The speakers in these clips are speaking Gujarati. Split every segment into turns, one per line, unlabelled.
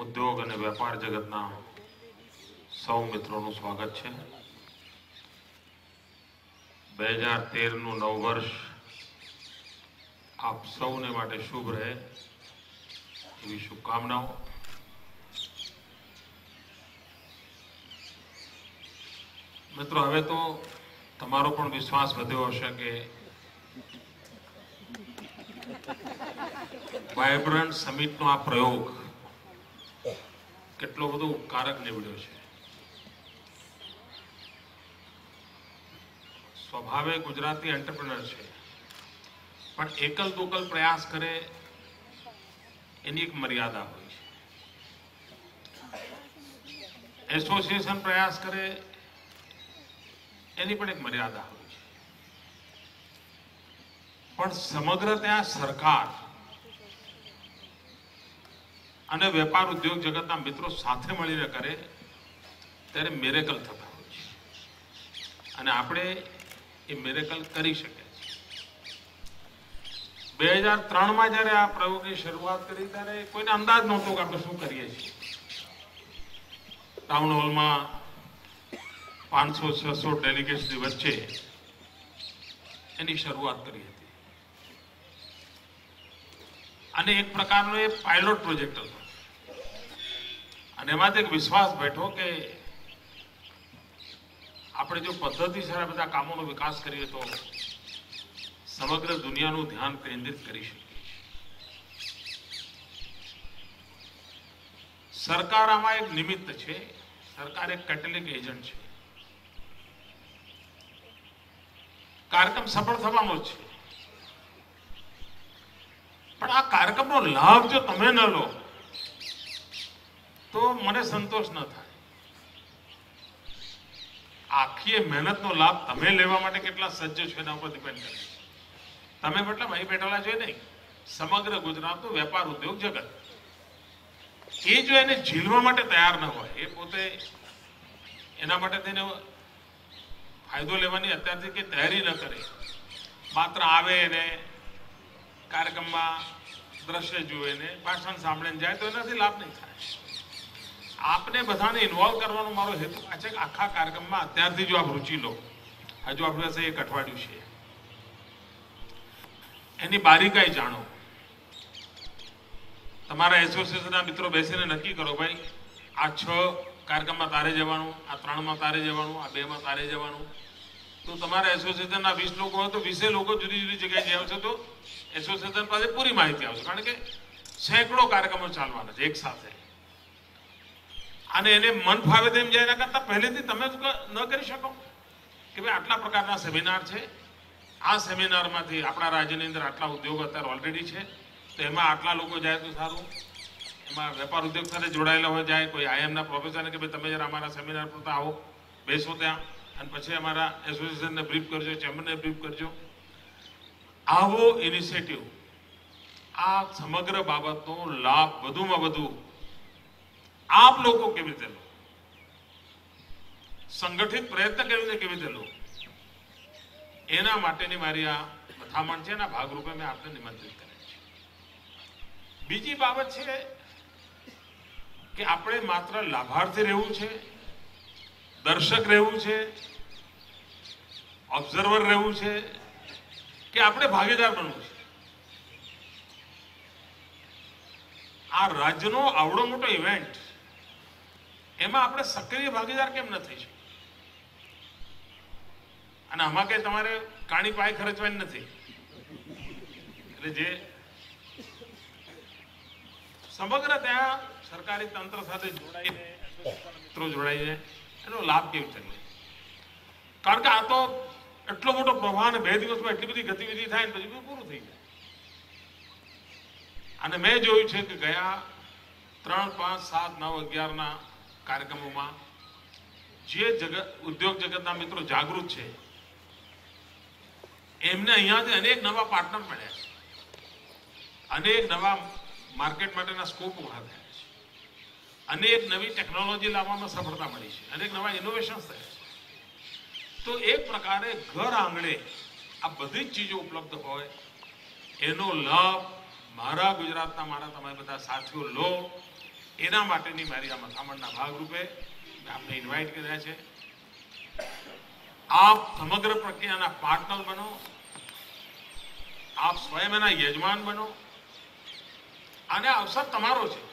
ઉદ્યોગ અને વેપાર જગતના સૌ મિત્રોનું સ્વાગત છે. બે હજાર તેરનું નવ વર્ષ આપ સૌને માટે શુભ રહે એવી શુભકામનાઓ. મિત્રો, હવે તો તમારો પણ વિશ્વાસ વધ્યો હશે કે વાયબ્રન્ટ સમિટનો આ પ્રયોગ કેટલો બધો કારક નીવડ્યો છે. સ્વભાવે ગુજરાતી એન્ટરપ્રિનર છે. પણ એકલ દોકલ પ્રયાસ કરે એની એક મર્યાદા હોય છે. એસોસિએશન પ્રયાસ કરે એની પણ એક મર્યાદા હોય છે. પણ સમગ્ર ત્યાં સરકાર અને વેપાર ઉદ્યોગ જગતના મિત્રો સાથે મળીને કરે, ત્યારે મેરેકલ થતા હોય છે. અને આપણે એ મેરેકલ કરી શકીએ છીએ. બે હજાર ત્રણમાં જ્યારે આ પ્રયોગની શરૂઆત કરી, ત્યારે કોઈને અંદાજ નહોતો કે આપણે શું કરીએ છીએ. ટાઉન હોલમાં પાંચસો, છસો ડેલિગેટ્સની વચ્ચે એની શરૂઆત કરી હતી. અને એક પ્રકારનો એ પાયલોટ પ્રોજેક્ટ હતો. અને એમાંથી એક વિશ્વાસ બેઠો કે આપણે જો પદ્ધતિસર બધા કામોનો વિકાસ કરીએ તો સમગ્ર દુનિયાનું ધ્યાન કેન્દ્રિત કરી શકીએ. સરકાર આમાં એક નિમિત્ત છે. સરકાર એક કેટલિક એજન્ટ છે. કાર્યક્રમ સફળ થવાનો છે. પણ આ કાર્યક્રમનો લાભ જો તમે ન લો તો મને સંતોષ ન થાય. આખી મહેનતનો લાભ તમે લેવા માટે કેટલા સજ્જ છો એના ઉપર ડિપેન્ડ કરે તમે મતલબ અહીં બેઠેલા છો નહીં. સમગ્ર ગુજરાતનું વેપાર ઉદ્યોગ જગત. એ જો એને ઝીલવા માટે તૈયાર ન હોય, એ પોતે એના માટે થઈને ફાયદો લેવાની અત્યારથી કે તૈયારી ન કરે. માત્ર આવે એને કાર્યક્રમમાં દ્રશ્ય જુએ ને ભાષણ સાંભળીને જાય તો એનાથી લાભ નહીં થાય. આપને બધાને ઇન્વોલ્વ કરવાનો મારો હેતુ આ છે કે આખા કાર્યક્રમમાં અત્યારથી જો આપ રુચિ લો, હજુ આપણી પાસે એક અઠવાડિયું છે. એની બારીકાઈ જાણો. તમારા એસોસિએશનના મિત્રો બેસીને નક્કી કરો, ભાઈ, આ છ કાર્યક્રમમાં તારે જવાનું, આ ત્રણમાં તારે જવાનું, આ બેમાં તારે જવાનું. તો તમારા એસોસિએશનના વીસ લોકો હોય તો વીસે લોકો જુદી જુદી જગ્યાએ જઈ આવશે તો એસોસિએશન પાસે પૂરી માહિતી આવશે. કારણ કે સેંકડો કાર્યક્રમો ચાલવાના છે એક સાથે. અને એને મન ફાવે તેમ જાય, એના કરતાં પહેલેથી તમે ન કરી શકો. કે ભાઈ આટલા પ્રકારના સેમિનાર છે. આ સેમિનારમાંથી આપણા રાજ્યની અંદર આટલા ઉદ્યોગો અત્યારે ઓલરેડી છે. તો એમાં આટલા લોકો જાય તો સારું. એમાં વેપાર ઉદ્યોગ સાથે જોડાયેલા હોય, જાય કોઈ આઈએમના પ્રોફેસરને કે ભાઈ તમે જરા અમારા સેમિનાર પર તો આવો. બેસો ત્યાં. અને પછી અમારા એસોસિએશનને બ્રીફ કરજો ચેમ્બરને બ્રીફ કરજો. આવો ઇનિશિયેટિવ આ સમગ્ર બાબતનો લાભ વધુમાં વધુ આપ લોકો કેવી રીતે લો? સંગઠિત પ્રયત્ન કેવી રીતે કેવી રીતે લો? એના માટેની મારી આ મથામણ છે એના ભાગરૂપે મેં આપને નિમંત્રિત કર્યા છે. બીજી બાબત છે કે આપણે માત્ર લાભાર્થી રહેવું છે, દર્શક રહેવું છે, ઓબ્ઝર્વર રહેવું છે કે આપણે ભાગીદાર બનવું છે? આ રાજ્યનો આવડો મોટો ઇવેન્ટ એમાં આપણે સક્રિય ભાગીદાર કેમ ન થઈ શકીએ? અને આમાં કઈ તમારે કાણી પાય ખર્ચવાની નથી. એટલે જે સમગ્ર ત્યાં સરકારી તંત્ર સાથે જોડાઈને મિત્રો જોડાઈને એનો લાભ કેવી રીતે કારણ કે આ તો એટલો મોટો પ્રવાહ બે દિવસમાં એટલી બધી ગતિવિધિ થાય ને પછી પૂરું થઈ જાય. અને મેં જોયું છે કે ગયા ત્રણ, પાંચ, સાત, નવ, અગિયારના કાર્યક્રમોમાં જે જગત ઉદ્યોગ જગતના મિત્રો જાગૃત છે, એમને અહીંયાથી અનેક નવા પાર્ટનર મળ્યા છે. અનેક નવા માર્કેટ માટેના સ્કોપ ઊભા થયા છે. અનેક નવી ટેકનોલોજી લાવવામાં સફળતા મળી છે. અનેક નવા ઇનોવેશન્સ થયા છે. તો એક પ્રકારે ઘર આંગણે આ બધી જ ચીજો ઉપલબ્ધ હોય, એનો લાભ મારા ગુજરાતના મારા તમે બધા સાથીઓ લો. એના માટેની મારી આ મથામણના ભાગરૂપે આપને ઇન્વાઇટ કર્યા છે. આપ સમગ્ર પ્રક્રિયાના પાર્ટનર બનો. આપ સ્વયં એના યજમાન બનો. અને અવસર તમારો છે.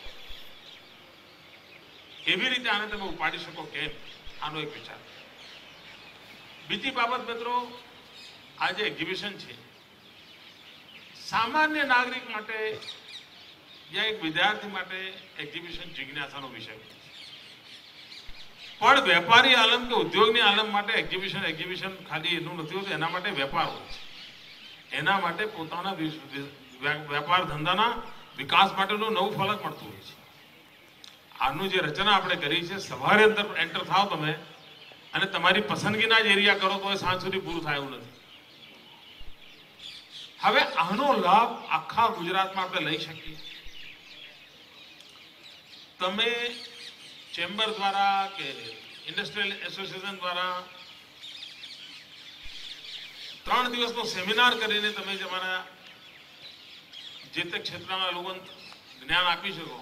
એવી રીતે આને તમે ઉપાડી શકો કેમ? આનો એક વિચાર. બીજી બાબત મિત્રો, આ જે એક્ઝિબિશન છે, સામાન્ય નાગરિક માટે યા એક વિદ્યાર્થી માટે એક્ઝિબિશન જિજ્ઞાસાનો વિષય પણ વેપારી આલમ કે ઉદ્યોગની આલમ માટે એક્ઝિબિશન એક્ઝિબિશન ખાલી એનું નથી હોતું, એના માટે વેપાર હોય છે. એના માટે પોતાના વેપાર ધંધાના વિકાસ માટેનું નવું ફલક મળતું હોય છે. આનું જે રચના આપણે કરી છે, સવારે અંદર એન્ટર થાવ તમે અને તમારી પસંદગીના જ એરિયા કરો તો એ સાંજ સુધી પૂરું થાય એવું નથી. હવે આનો લાભ આખા ગુજરાતમાં આપણે લઈ શકીએ. તમે ચેમ્બર દ્વારા કે ઇન્ડસ્ટ્રીયલ એસોસિએશન દ્વારા ત્રણ દિવસનો સેમિનાર કરીને તમે તમારા જે તે ક્ષેત્રના લોકોને જ્ઞાન આપી શકો,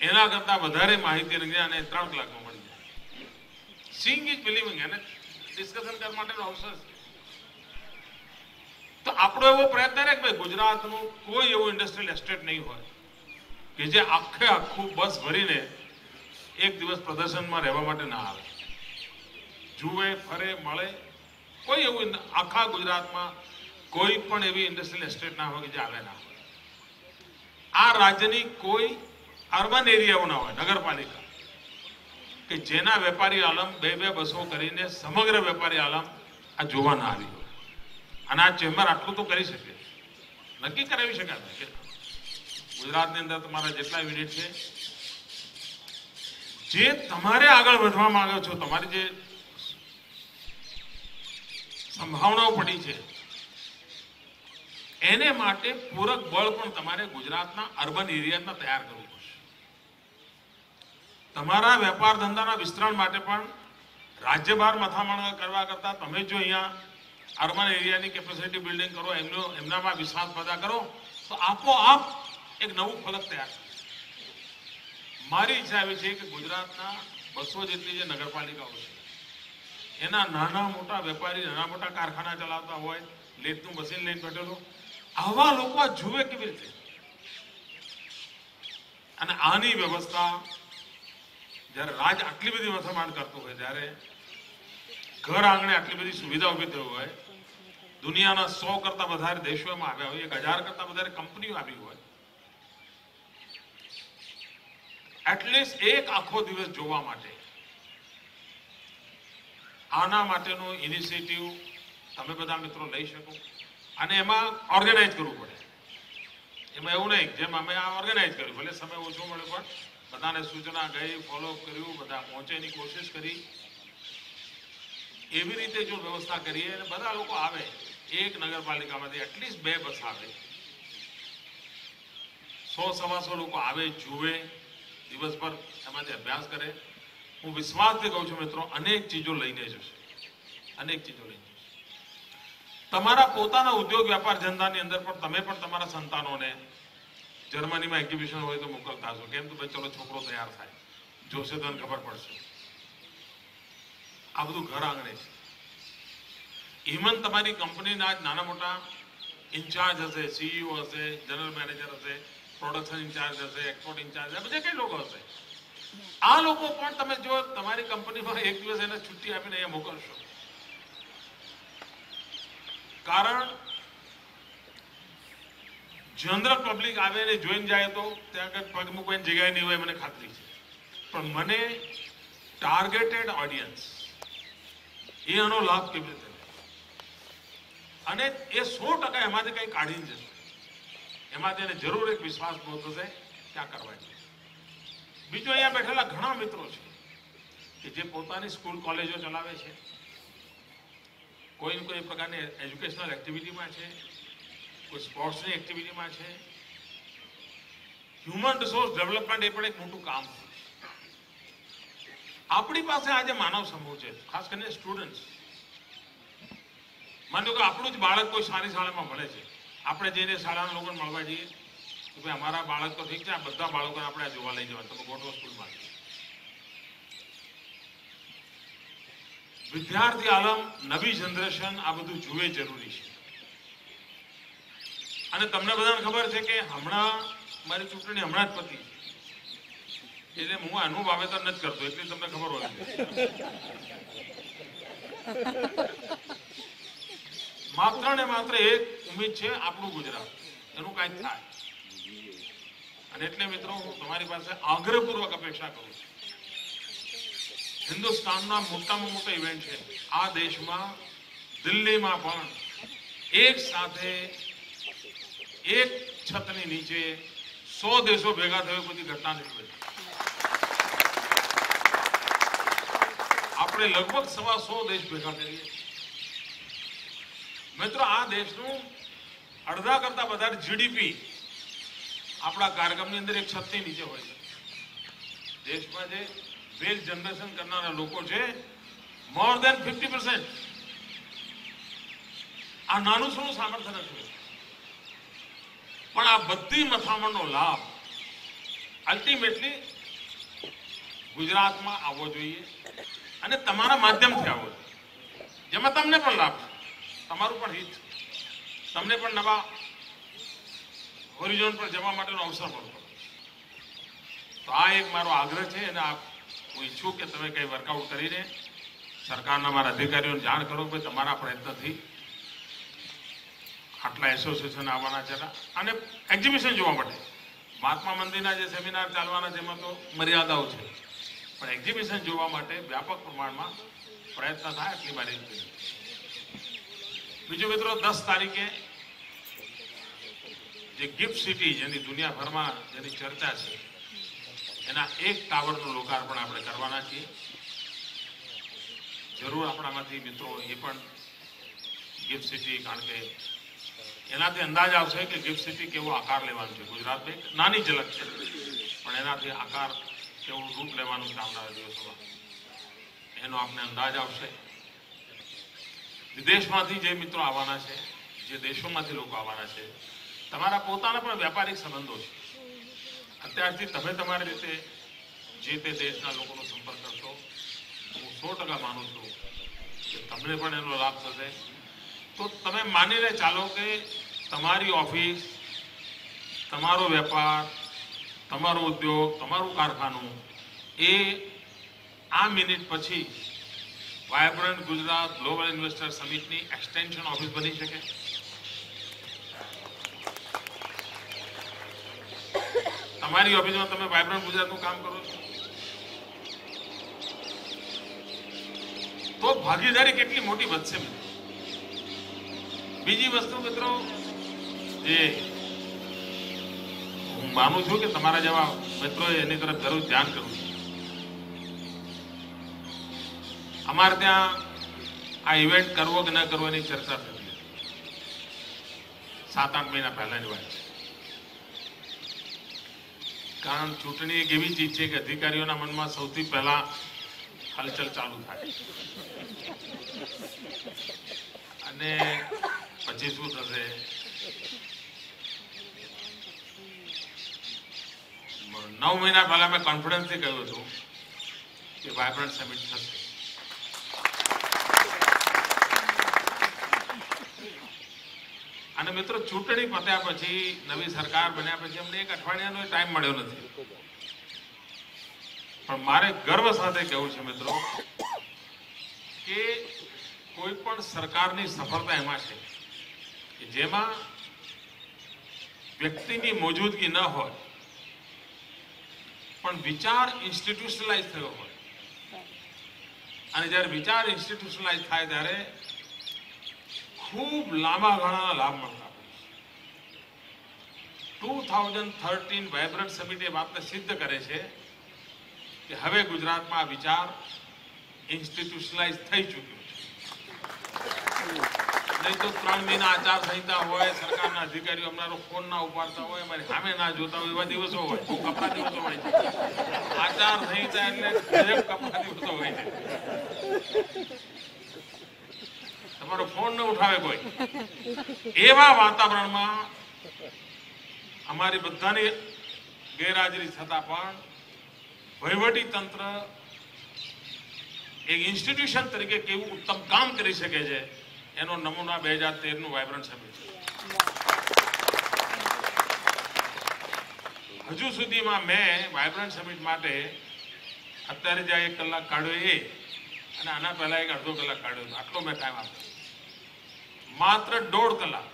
એના કરતાં વધારે માહિતી અને જ્ઞાન એ ત્રણ કલાકમાં મળી જાય. સિંગ ઇઝ બિલિવિંગ એને ડિસ્કશન કરવા માટેનો અવસર તો આપણો એવો પ્રયત્ન રહે કે ભાઈ ગુજરાતનું કોઈ એવું ઇન્ડસ્ટ્રીયલ એસ્ટેટ નહીં હોય. કે જે આખે આખું બસ ભરીને એક દિવસ પ્રદર્શનમાં રહેવા માટે ના આવે. જુએ, ફરે, મળે, કોઈ એવું આખા ગુજરાતમાં કોઈ પણ એવી ઇન્ડસ્ટ્રીયલ એસ્ટેટ ના હોય જે આવે ના હોય. આ રાજ્યની કોઈ અર્બન એરિયાઓ ના હોય, નગરપાલિકા, કે જેના વેપારી આલમ બે બે બસો કરીને સમગ્ર વેપારી આલમ આ જોવા ના આવી હોય. અને આ ચેમ્બર આટલું તો કરી શકે. નક્કી કરાવી શકાય. ગુજરાતની અંદર તમારા જેટલા યુનિટ છે, જે તમારે આગળ વધવા માંગો છો, તમારી જે સંભાવનાઓ પડી છે, એને માટે પૂરક બળ પણ તમારે ગુજરાતના અર્બન એરિયાના તૈયાર કરવું પડશે. તમારા વેપાર ધંધાના વિસ્તરણ માટે પણ રાજ્ય બહાર મથામણ કરવા કરતાં તમે જો અહીંયા અર્બન એરિયાની કેપેસિટી બિલ્ડિંગ કરો, એમનો એમનામાં વિશ્વાસ પેદા કરો, તો આપોઆપ એક નવું ફલક તૈયાર થયું મારી ઈચ્છા એવી છે કે ગુજરાતના બસો જેટલી જે નગરપાલિકાઓ છે, એના નાના મોટા વેપારી, નાના મોટા કારખાના ચલાવતા હોય, લેટનું મશીન લઈને બેઠેલો, આવા લોકો જુએ કેવી રીતે? અને આની વ્યવસ્થા જ્યારે રાજ આટલી બધી મથામણ કરતો હોય ત્યારે ઘર આંગણે આટલી બધી સુવિધા ઊભી થઈ હોય, દુનિયાના સો કરતા વધારે દેશોમાં આવ્યા હોય, એક હજાર કરતા વધારે કંપનીઓ આવી હોય એટલીસ્ટ એક આખો દિવસ જોવા માટે. આના માટેનો ઇનિશિયેટિવ તમે બધા મિત્રો લઈ શકો. અને એમાં ઓર્ગેનાઇઝ કરવું પડે. એમાં એવું નહીં જેમ અમે આ ઓર્ગેનાઇઝ કર્યું, ભલે સમય ઓછો મળે પણ બધાને સૂચના ગઈ ફોલોઅપ કર્યું, બધા પહોંચેની કોશિશ કરી. એવી રીતે જો વ્યવસ્થા કરીએ અને બધા લોકો આવે, એક નગરપાલિકામાંથી એટલીસ્ટ બે બસ આવે. સો સવાસો લોકો આવે, જુએ. દિવસભર એમાંથી અભ્યાસ કરે, હું વિશ્વાસથી કહું છું મિત્રો, અનેક ચીજો લઈને જશે. અનેક ચીજો લઈને જશે. તમારા પોતાના ઉદ્યોગ વ્યાપાર ધંધાની અંદર પણ તમે પણ તમારા સંતાનોને જર્મનીમાં એક્ઝિબિશન હોય તો મોકલતા હશો. કેમ તો ભાઈ ચલો છોકરો તૈયાર થાય. જોશે તો ખબર પડશે. આ બધું ઘર આંગણે છે. ઇવન તમારી કંપનીના નાના મોટા ઇન્ચાર્જ હશે સીઈઓ હશે જનરલ મેનેજર હશે. પ્રોડક્શન ઇન્ચાર્જ હશે એક્સપોર્ટ ઇન્ચાર્જ હશે બધા કઈ લોકો હશે? આ લોકો પણ તમે જો તમારી કંપનીમાં એક દિવસ એને છુટ્ટી આપીને એ મોકલશો. કારણ જનરલ પબ્લિક આવે ને જોઈને જાય તો ત્યાં આગળ પગ મૂકવાની જગ્યાએ નહીં હોય, મને ખાતરી છે. પણ મને ટાર્ગેટેડ ઓડિયન્સ એ આનો લાભ કેવી રીતે અને એ સો ટકા એમાંથી કંઈ કાઢીને જશે. એમાંથી તેને જરૂર એક વિશ્વાસ બહુ થશે ક્યાં કરવા બીજું અહીંયા બેઠેલા ઘણા મિત્રો છે કે જે પોતાની સ્કૂલ કોલેજો ચલાવે છે. કોઈ ને કોઈ પ્રકારની એજ્યુકેશનલ એક્ટિવિટીમાં છે, કોઈ સ્પોર્ટ્સની એક્ટિવિટીમાં છે. હ્યુમન રિસોર્સ ડેવલપમેન્ટ એ પણ એક મોટું કામ આપણી પાસે આજે માનવ સમૂહ છે, ખાસ કરીને સ્ટુડન્ટ્સ. માનો કે આપણું જ બાળક કોઈ સારી શાળામાં ભણે છે. આપણે જઈને શાળાના લોકોને મળવા જઈએ. કે ભાઈ અમારા બાળક તો ઠીક છે, આ બધા બાળકોને આપણે જોવા લઈ જવા તમે ગોઠવો સ્કૂલમાં. વિદ્યાર્થી આલમ નવી જનરેશન આ બધું જુએ જરૂરી છે. અને તમને બધાને ખબર છે કે હમણાં મારી ચૂંટણી હમણાં જ પતી. એટલે હું આનું વાવેતર નથી કરતો, એટલે તમને ખબર હોય. માત્ર ને માત્ર એક ઉમ્મીદ છે આપણું ગુજરાત. એનું કાંઈ થાય. અને એટલે મિત્રો, હું તમારી પાસે આગ્રહપૂર્વક અપેક્ષા કરું છું. હિન્દુસ્તાનના મોટામાં મોટો ઇવેન્ટ છે. આ દેશમાં દિલ્હીમાં પણ એક સાથે એક છતની નીચે સો દેશો ભેગા થયો બધી ઘટના નથી આપણે લગભગ સવા સો દેશ ભેગા કરીએ મિત્રો, આ દેશનું અડધા કરતા વધારે જીડીપી આપણા કાર્યક્રમની અંદર એક છતની નીચે હોય છે. દેશમાં જે વેલ જનરેશન કરનારા લોકો છે મોર દેન ફિફ્ટી પર્સન્ટ આ નાનું શું સામર્થ્ય નથી? પણ આ બધી મથામણનો લાભ અલ્ટિમેટલી ગુજરાતમાં આવવો જોઈએ અને તમારા માધ્યમથી આવવો જોઈએ. જેમાં તમને પણ લાભ છે. તમારું પણ હિત. તમને પણ નવા હોરિઝોન પર જવા માટેનો અવસર મળતો તો આ એક મારો આગ્રહ છે અને આ હું ઈચ્છું કે તમે કંઈ વર્કઆઉટ કરીને સરકારના મારા અધિકારીઓને જાણ કરો કે તમારા પ્રયત્નથી આટલા એસોસિએશન આવવાના છે અને એક્ઝિબિશન જોવા માટે. મહાત્મા મંદિરના જે સેમિનાર ચાલવાના જેમાં તો મર્યાદાઓ છે. પણ એક્ઝિબિશન જોવા માટે વ્યાપક પ્રમાણમાં પ્રયત્ન થાય એટલી મારી. બીજું મિત્રો, દસ તારીખે જે ગિફ્ટ સિટી જેની દુનિયાભરમાં જેની ચર્ચા છે, એના એક ટાવરનું લોકાર્પણ આપણે કરવાના છીએ. જરૂર આપણામાંથી મિત્રો એ પણ ગિફ્ટ સિટી, કારણ કે એનાથી અંદાજ આવશે કે ગિફ્ટ સિટી કેવો આકાર લેવાનો છે. ગુજરાતમાં એક નાની ઝલક છે, પણ એનાથી આકાર કેવું રૂપ લેવાનું આવનારા દિવસોમાં, એનો આપને અંદાજ આવશે. વિદેશમાંથી જે મિત્રો આવવાના છે, જે દેશોમાંથી લોકો આવવાના છે, તમારા પોતાના પણ વ્યાપારિક સંબંધો છે. અત્યારથી તમે તમારી રીતે જે તે દેશના લોકોનો સંપર્ક કરશો, હું સો ટકા માનું છું કે તમને પણ એનો લાભ થશે. તો તમે માનીને ચાલો કે તમારી ઓફિસ, તમારો વેપાર, તમારો ઉદ્યોગ, તમારું કારખાનું એ આ મિનિટ પછી વાયબ્રન્ટ ગુજરાત ગ્લોબલ ઇન્વેસ્ટર સમિટની એક્સટેન્શન ઓફિસ બની શકે? તમારી ઓફિસમાં તમે વાયબ્રન્ટ ગુજરાતનું કામ કરો છો? તો ભાગીદારી કેટલી મોટી વધશે બીજી વસ્તુ મિત્રો, જે હું માનું છું કે તમારા જેવા મિત્રોએ એની તરફ જરૂર ધ્યાન કરવું છે અમારે ત્યાં આ ઇવેન્ટ કરવો કે ન કરવો એની ચર્ચા થતી. સાત, આઠ મહિના પહેલાની વાત કારણ ચૂંટણી એક એવી ચીજ છે કે અધિકારીઓના મનમાં સૌથી પહેલા હલચલ ચાલુ થાય. અને પછી શું થશે? નવ મહિના પહેલા મેં કોન્ફિડન્સથી કહ્યું હતું કે વાયબ્રન્ટ સમિટ થશે. અને મિત્રો ચૂંટણી પત્યા પછી નવી સરકાર બન્યા પછી અમને એક અઠવાડિયાનો ટાઈમ મળ્યો નથી. પણ મારે ગર્વ સાથે કહેવું છે મિત્રો કે કોઈ પણ સરકારની સફળતા એમાં છે કે જેમાં વ્યક્તિની મોજૂદગી ન હોય પણ વિચાર ઇન્સ્ટિટ્યુશનલાઇઝ થયો હોય. અને જ્યારે વિચાર ઇન્સ્ટિટ્યુશનલાઇઝ થાય ત્યારે ખૂબ લાંબા ગાળાના લાભ મળતા two thousand thirteen vibrant summit એ વાતને સિદ્ધ કરે છે કે હવે ગુજરાતમાં વિચાર ઇન્સ્ટિટ્યુશનલાઇઝ થઈ ચૂક્યો છે. નહીં તો ત્રણ મહિના આચાર સંહિતા હોય, સરકારના અધિકારીઓ અમારો ફોન ના ઉપાડતા હોય, અમારી સામે ના જોતા હોય એવા દિવસો હોય, કપરા દિવસો હોય છે. આચાર સંહિતા એટલે કપરા દિવસો હોય છે. તમારો ફોન ન ઉઠાવે કોઈ. એવા વાતાવરણમાં અમારી બધાની ગેરહાજરી છતાં પણ વહીવટી તંત્ર એક ઇન્સ્ટિટ્યુશન તરીકે કેવું ઉત્તમ કામ કરી શકે છે, એનો નમૂના બે હજાર તેરનું વાયબ્રન્ટ સમિટ છે. હજુ સુધીમાં મેં વાયબ્રન્ટ સમિટ માટે અત્યારે જે એક કલાક કાઢ્યો એ, અને આના પહેલા એક અડધો કલાક કાઢ્યો આટલો મેં ટાઈમ આપ્યો. માત્ર દોઢ કલાક.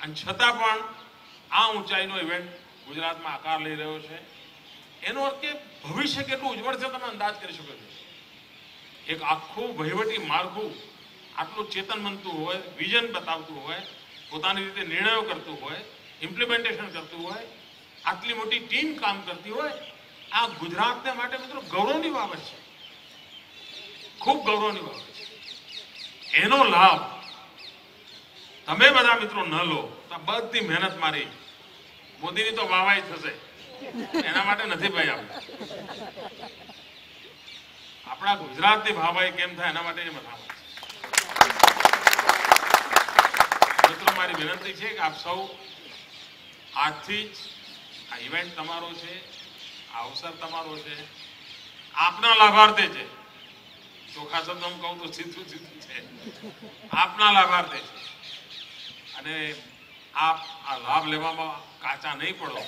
અને છતાં પણ આ ઊંચાઈનો ઇવેન્ટ ગુજરાતમાં આકાર લઈ રહ્યો છે. એનો અર્થ કે ભવિષ્ય કેટલું ઉજ્જવળ છે તમે અંદાજ કરી શકો છો. એક આખું વહીવટી માળખું આટલું ચેતન બનતું હોય વિઝન બતાવતું હોય, પોતાની રીતે નિર્ણયો કરતું હોય ઇમ્પ્લિમેન્ટેશન કરતું હોય, આટલી મોટી ટીમ કામ કરતી હોય, આ ગુજરાતને માટે મિત્રો ગૌરવની બાબત છે. ખૂબ ગૌરવની બાબત. એનો લાભ તમે બધા મિત્રો ન લો, તો બધી મહેનત મારી. મોદીની તો વાવાઈ થશે. એના માટે નથી ભાઈ આપણે. આપણા ગુજરાતની ભાવાઈ કેમ થાય એના માટે મથામણ મિત્રો, મારી વિનંતી છે કે આપ સૌ આજથી જ આ ઇવેન્ટ તમારો છે, આ અવસર તમારો છે. આપના લાભાર્થે છે. ચોખ્ખા શબ્દમાં કહું તો સીધું સીધું છે. આપના લાભાર્થે છે. અને આપ આ લાભ લેવામાં કાચા નહીં પડો.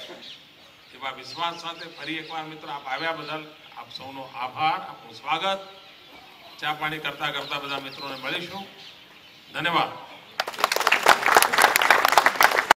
એવા વિશ્વાસ સાથે ફરી એકવાર મિત્રો આપ આવ્યા બદલ આપ સૌનો આભાર, આપનું સ્વાગત. ચા પાણી કરતા કરતા બધા મિત્રોને મળીશું. ધન્યવાદ.